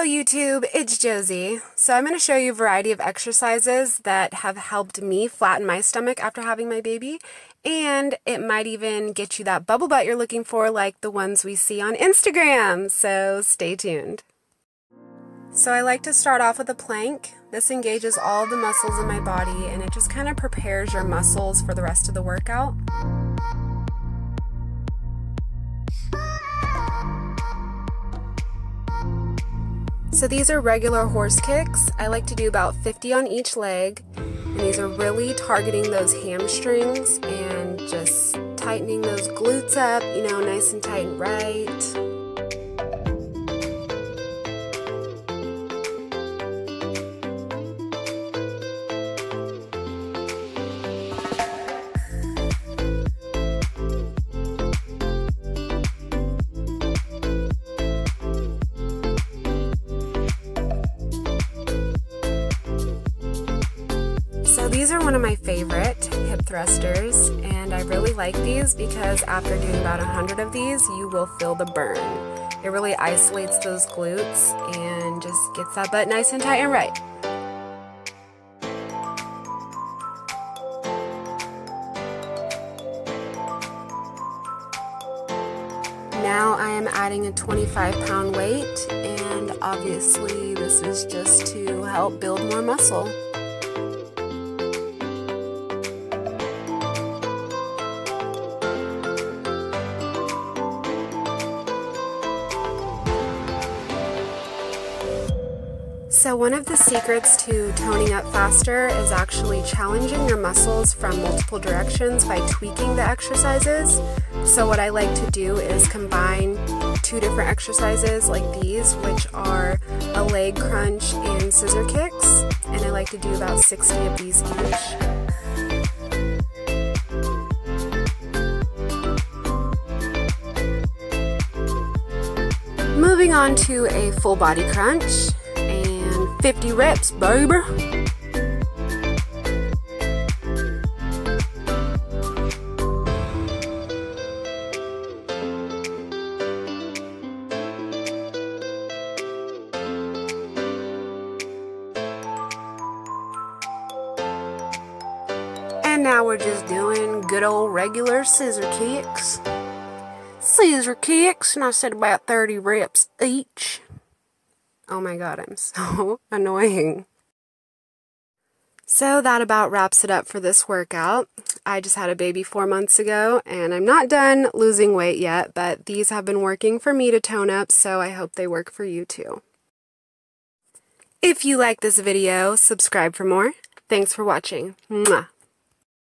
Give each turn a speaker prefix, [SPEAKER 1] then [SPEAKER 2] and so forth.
[SPEAKER 1] Hello YouTube, it's Josie. So I'm going to show you a variety of exercises that have helped me flatten my stomach after having my baby. And it might even get you that bubble butt you're looking for like the ones we see on Instagram. So stay tuned. So I like to start off with a plank. This engages all the muscles in my body and it just kind of prepares your muscles for the rest of the workout. So these are regular horse kicks. I like to do about 50 on each leg. And these are really targeting those hamstrings and just tightening those glutes up, you know, nice and tight and right. These are one of my favorite hip thrusters and I really like these because after doing about a hundred of these you will feel the burn. It really isolates those glutes and just gets that butt nice and tight and right. Now I am adding a 25 pound weight and obviously this is just to help build more muscle. So one of the secrets to toning up faster is actually challenging your muscles from multiple directions by tweaking the exercises. So what I like to do is combine two different exercises like these, which are a leg crunch and scissor kicks. And I like to do about 60 of these each. Moving on to a full body crunch. 50 reps, baby. And now we're just doing good old regular scissor kicks. Scissor kicks, and I said about 30 reps each. Oh my god, I'm so annoying. So that about wraps it up for this workout. I just had a baby four months ago and I'm not done losing weight yet, but these have been working for me to tone up, so I hope they work for you too. If you like this video, subscribe for more. Thanks for watching. Mwah.